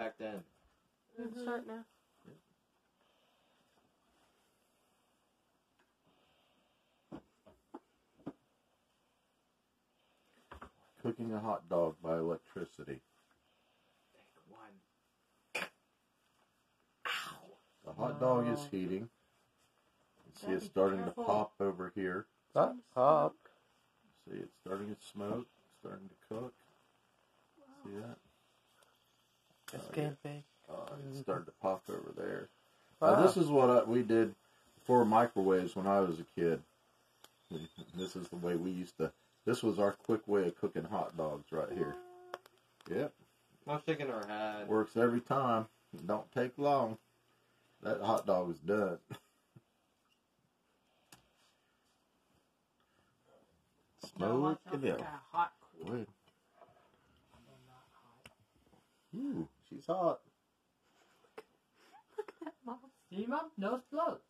back then. Mhm. Start now. Cooking a hot dog by electricity. Take one. The hot dog is heating. You see Gotta it's starting to pop over here. Pop, up. See it's starting to smoke, starting to cook. See that? It's Oh, getting big. It's starting to pop over there. Wow. Now, this is what I, we did for microwaves when I was a kid. This is the way we used to. This was our quick way of cooking hot dogs right here. Yep, I'm shaking our works every time. Don't take long. That hot dog is done. Gotta Smoke watch out it for out. That hot Go cord. ahead. Ooh, she's hot. Steam up, no float.